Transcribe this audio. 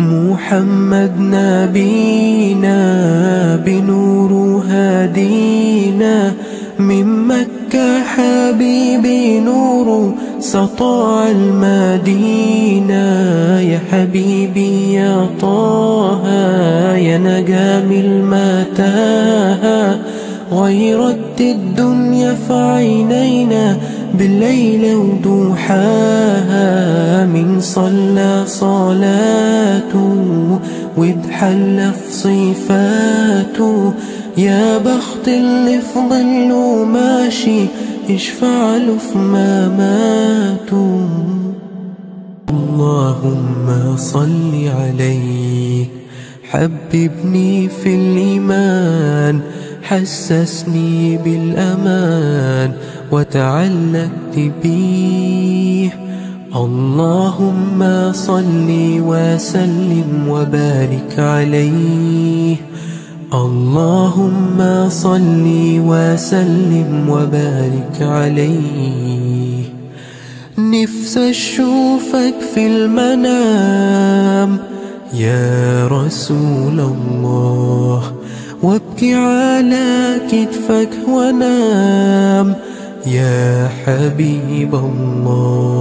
محمد نبينا بنور هادينا من مكة حبيبي نور سطاع المدينة. يا حبيبي يا طه يا نجام المتاهة غيرت الدنيا في عينينا بالليل ودوحاها من صلى صلاته واتحلى في صفاته يا بخت اللي في ظله ماشي يشفع له في مماته اللهم صل عليك حببني في الإيمان. حسسني بالأمان وتعلقت بيه. اللهم صل وسلم وبارك عليه. اللهم صل وسلم وبارك عليه. نفسي اشوفك في المنام. يا رسول الله. وابكي على كتفك وانام يا حبيب الله.